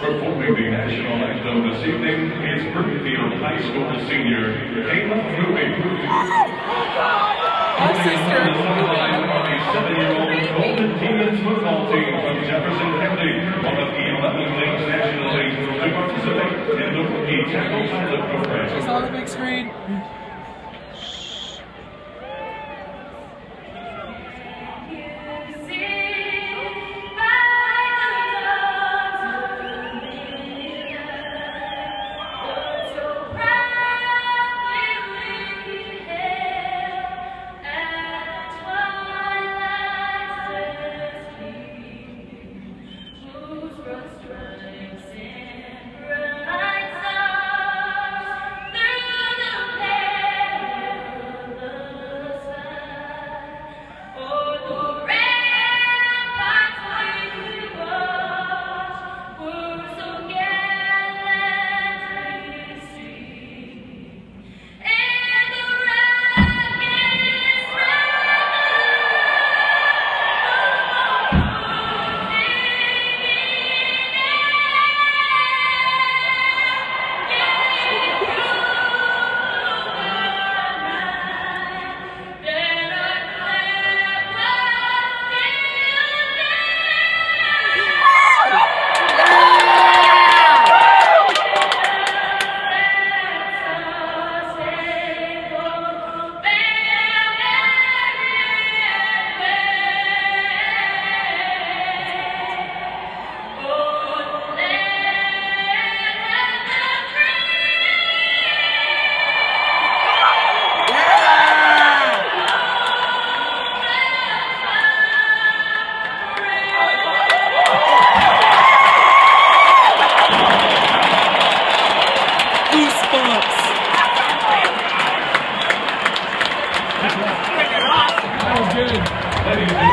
Performing the national anthem this evening is Brookfield High School senior Kayla Hruby. Our oh, sister. On the sideline are the seven-year-old Golden Demons football team from Jefferson County, one of the 11 leagues nationally to participate in the rookie tackle pilot program. It's on the big screen. Ladies and